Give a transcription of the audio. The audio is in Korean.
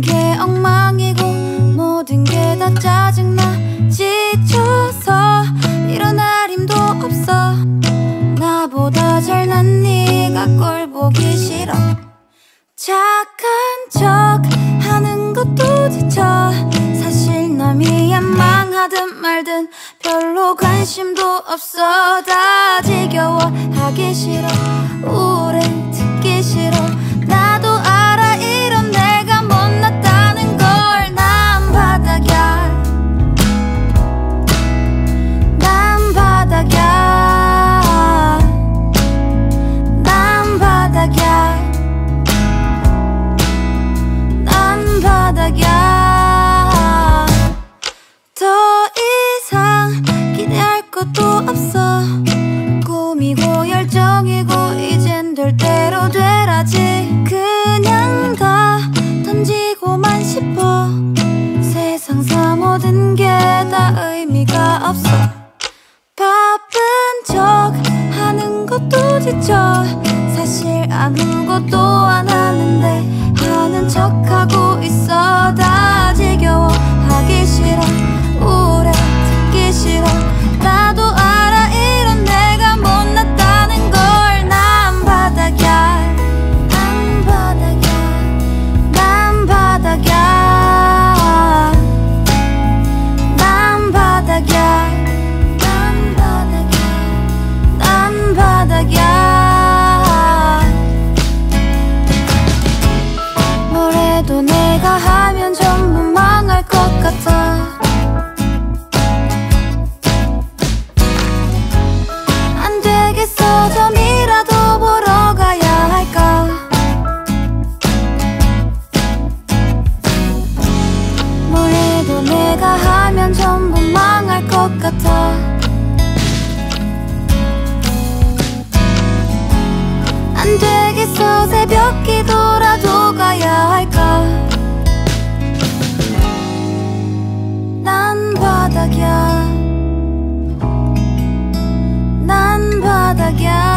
게 엉망이고 모든 게 다 짜증나 지쳐서 일어날 힘도 없어. 나보다 잘난 네가 꼴 보기 싫어. 착한 척 하는 것도 지쳐. 사실 남이 안 망하든 말든 별로 관심도 없어. 다 지겨워 하기 싫어 난 바닥이야. 더 이상 기대할 것도 없어. 꿈이고 열정이고 이젠 될 대로 되라지. 그냥 다 던지고만 싶어. 세상사 모든 게 다 의미가 없어. 바쁜 척 하는 것도 지쳐. 사실 아무것도 내가 하면 전부 망할 것 같아. 안 되겠어. 점이라도 보러 가야 할까? 뭘 해도 내가 하면 전부 망할 것 같아 だぎゃ」「ナンバーだぎゃ」